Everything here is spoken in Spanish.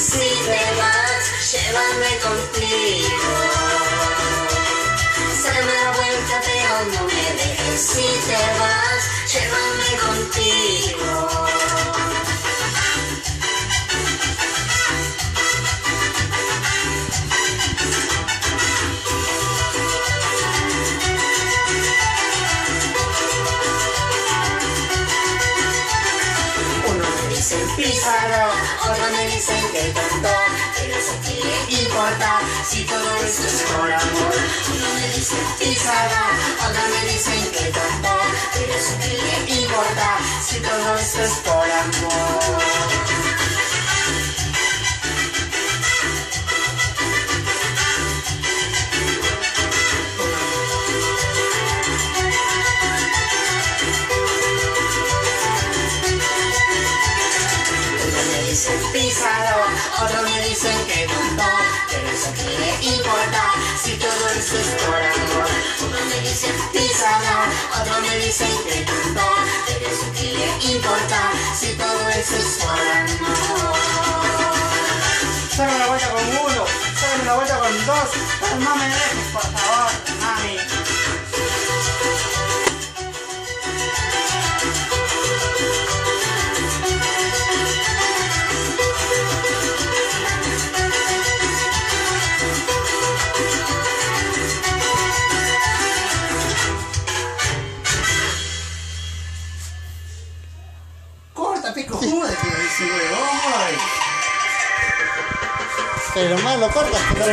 si te vas. Llévame contigo. Sácame la vuelta, pero no me dejes si te dicen písaro, otro me dicen que tonto, pero eso qué le importa si todo esto es por amor. Uno me dice písaro, otro me dicen que tonto, pero eso qué le importa si todo esto es por amor. Es por amor. Uno me dice písaro, otro me dicen que tonto, pero eso qué le importa si todo esto es por amor. Sácame la vuelta con uno, sácame la vuelta con dos, no me dejes, por favor, mami. Corta, pico, ¿cómo de que ese huevón? Pero más lo cortas, pero